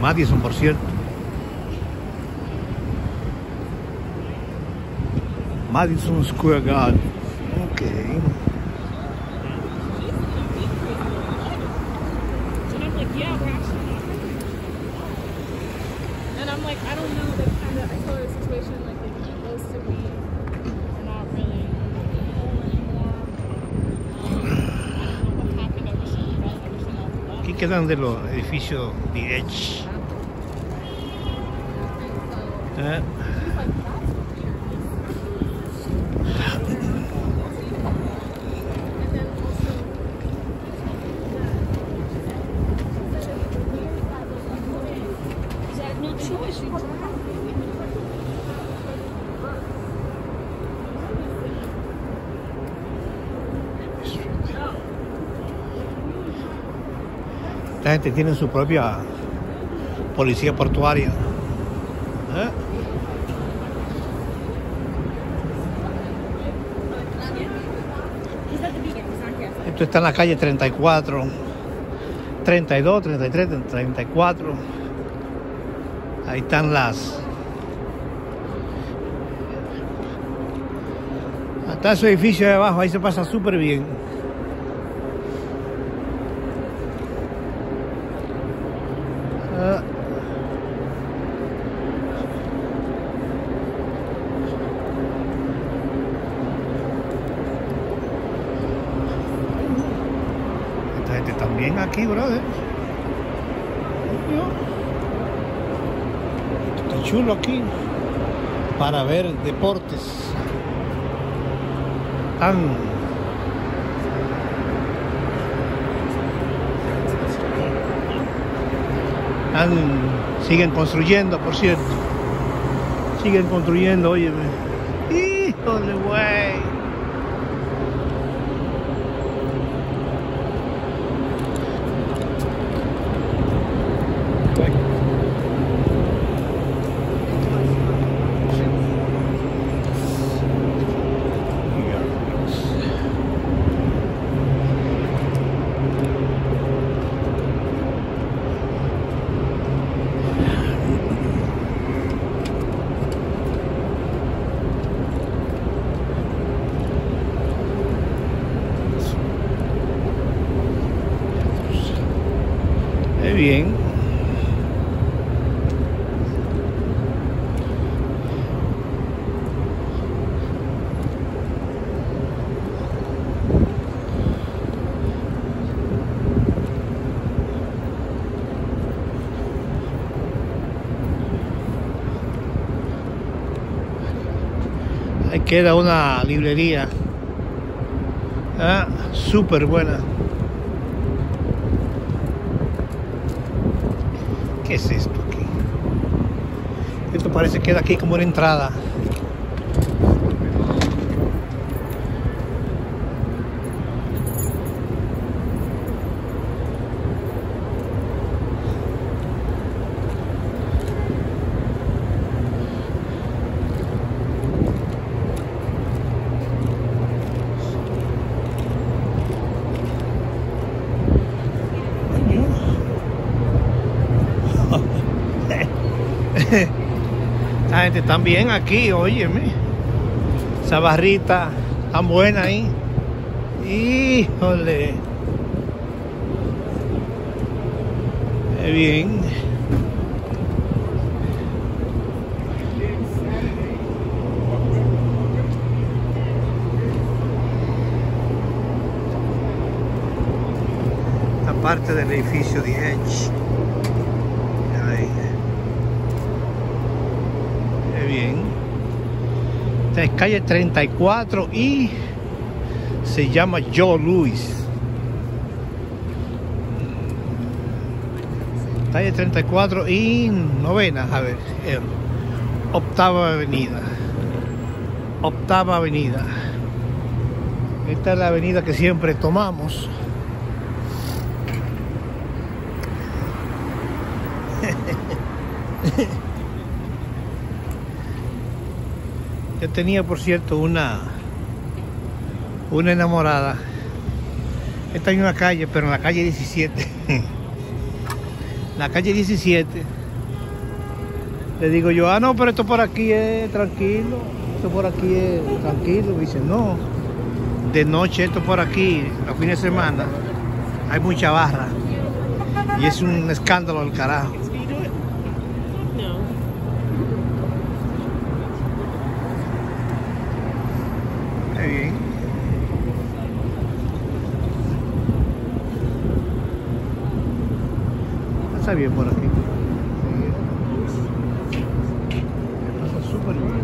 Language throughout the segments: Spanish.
Madison, por cierto. Madison Square Garden. Ok. Quedan de los edificios The Edge. Eh, Gente tiene su propia policía portuaria. ¿Eh? Esto está en la calle 34, 32, 33, 34. Ahí están las... Hasta ese edificio de abajo, ahí se pasa súper bien. Ah. Esta gente también aquí, brother. Esto Está chulo aquí para ver deportes. Tan- siguen construyendo, por cierto. Siguen construyendo, óyeme. Híjole, güey. Muy bien. Ahí queda una librería. Ah, súper buena. ¿Qué es esto aquí? Esto parece que queda aquí como una entrada. La gente también aquí, óyeme. Esa barrita tan buena ahí. Híjole. Qué bien. Esta parte del edificio de Edge. Ahí. Qué bien. Esta es calle 34 y se llama Joe Louis. Calle 34 y novena, a ver, eh, octava avenida. Octava avenida. Esta es la avenida que siempre tomamos. Yo tenía, por cierto, una una enamorada Esta es una calle, pero en la calle 17. la calle 17. Le digo yo, ah, no, pero esto por aquí es tranquilo. Esto por aquí es tranquilo. Me dice, no. De noche, esto por aquí, los fines de semana, hay mucha barra. Y es un escándalo del carajo. Bien por aquí. Pasa súper bien.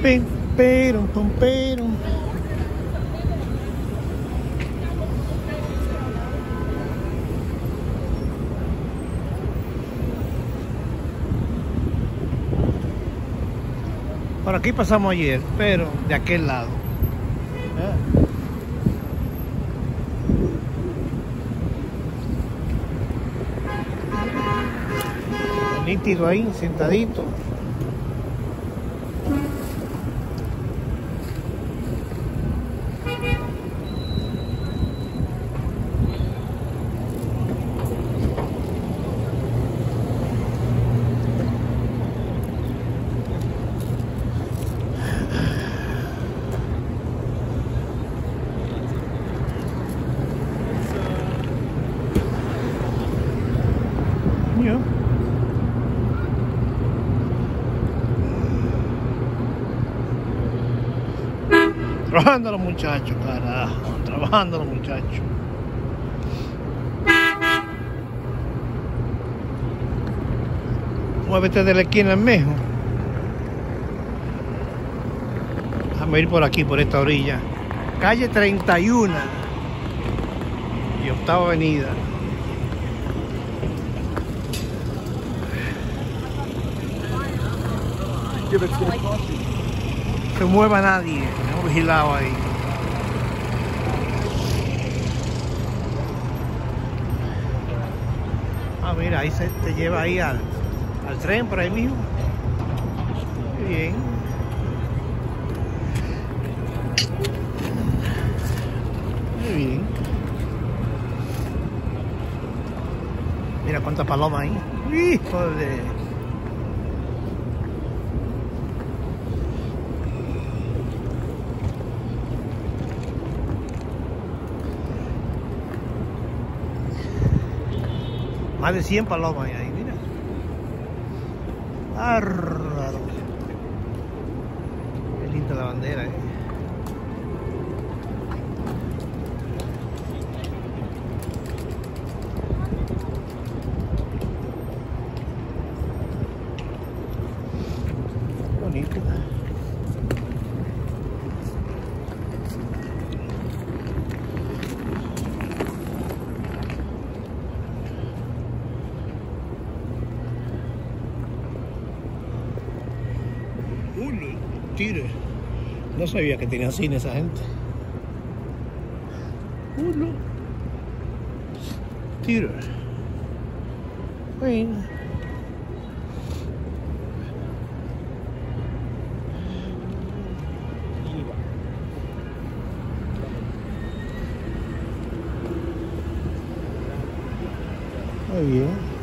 Pim, perum, pum, perum. Aquí pasamos ayer, pero de aquel lado. Ah. Nítido ahí, sentadito. Trabajando los muchachos, carajo. Trabajando los muchachos. Muévete de la esquina en Mejo. Déjame ir por aquí, por esta orilla. Calle 31 y octava avenida. Se mueva nadie, hemos vigilado ahí. Ah, mira, ahí se te lleva ahí al, al tren por ahí mismo. Qué bien. Muy bien. Mira cuántas palomas ahí. Hijo Más de 100 palomas ahí, mira. Bárbaro. Qué linda la bandera, eh. Bonito. Tire. No sabía que tenía cine esa gente. Uy, tire. Bueno. Muy bien.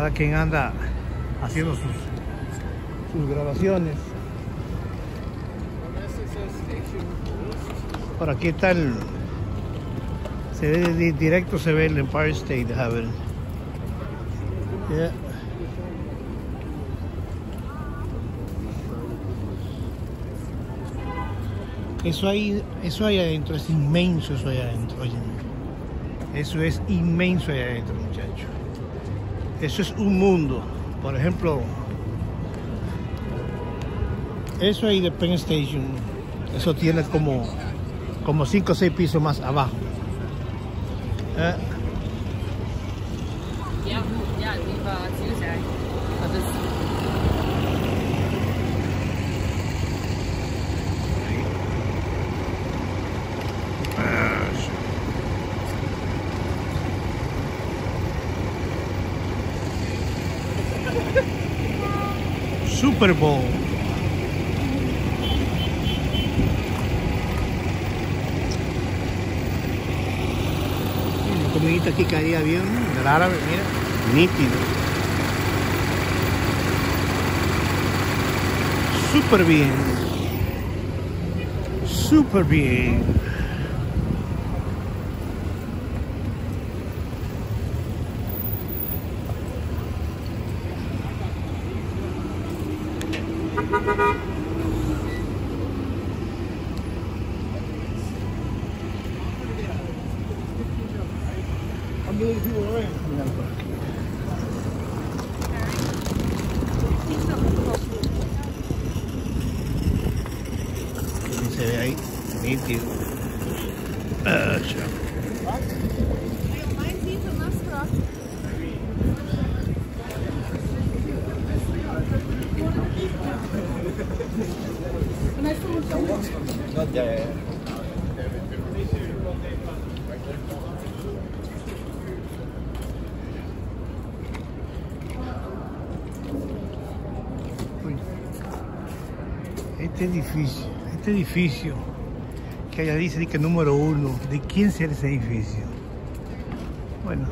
Cada quien anda haciendo sus, grabaciones. Por aquí está. Se ve directo, se ve el Empire State. Yeah. Eso ahí, eso ahí adentro es inmenso, eso ahí adentro. Eso es inmenso ahí adentro, muchachos. Eso es un mundo. Por ejemplo, Eso ahí de Penn Station, eso tiene como, como 5 o 6 pisos más abajo. Eh, Super Bowl. La comidita aquí caería bien, del árabe, mira, nítido. Súper bien. Súper bien. Míralo por aquí. Ahí Se ve ahí, nítido. Ah, chao. Mein Tiefe Maske. Uy. Este edificio, que allá dice que número uno, ¿de quién será ese edificio? Bueno,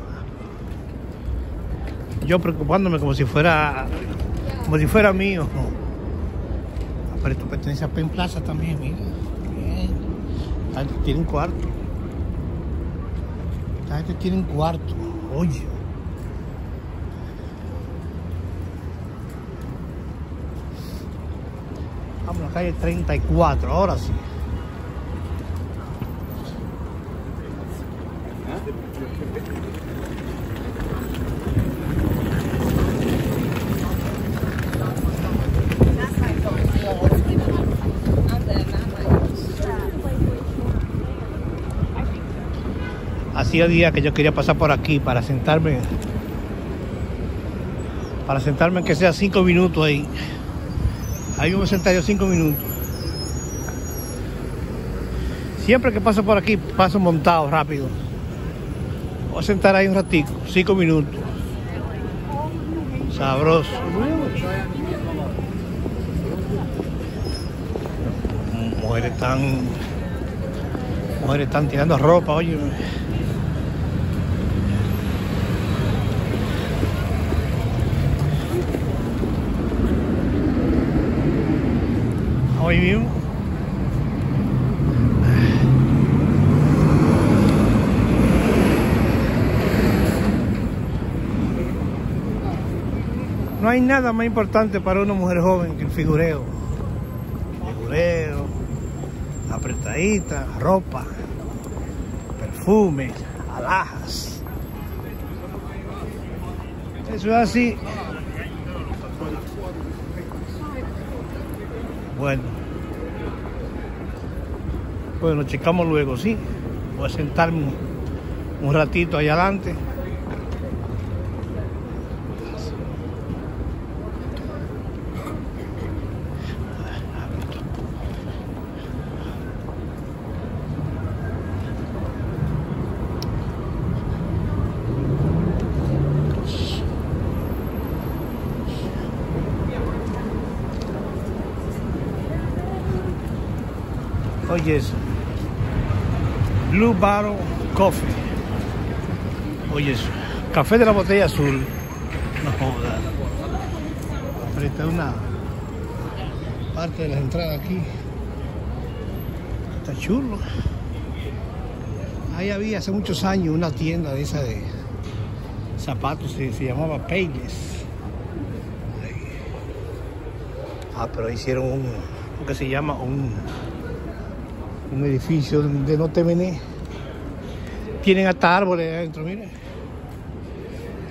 yo preocupándome como si fuera, como si fuera mío. Pero esto pertenece a Pen Plaza también, mira. Bien. Tiene un cuarto. Esta gente tiene un cuarto. Oye. Vamos a la calle 34, ahora sí. Hacía días que yo quería pasar por aquí para sentarme, para sentarme que sea cinco minutos ahí. Ahí me sentar yo cinco minutos. Siempre que paso por aquí, paso montado rápido. Voy a sentar ahí un ratico, cinco minutos. Sabroso. Mujeres están, mujeres están tirando ropa, oye. No hay nada más importante para una mujer joven que el figureo. Figureo, apretadita, ropa, perfume, alhajas. Eso es así. Bueno. Bueno, checamos luego, sí. Voy a sentarme un, ratito ahí adelante. Oye eso. Blue Bottle Coffee. Oye eso. Café de la botella azul. No joda. Esta es una parte de la entrada aquí. Está chulo. Ahí había hace muchos años una tienda de esa de zapatos, se, se llamaba Payless. Ah, pero hicieron un, lo que se llama un, un edificio donde no te mené. Tienen hasta árboles adentro, mire.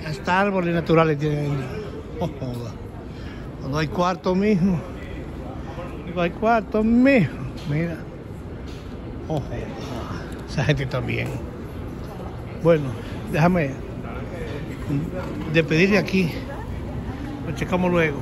Hasta árboles naturales tienen adentro. Oh. Cuando hay cuarto mismo, Digo, hay cuartos mío. Mira. Ojo. Esa gente también. Bueno, déjame despedir de aquí. Lo checamos luego.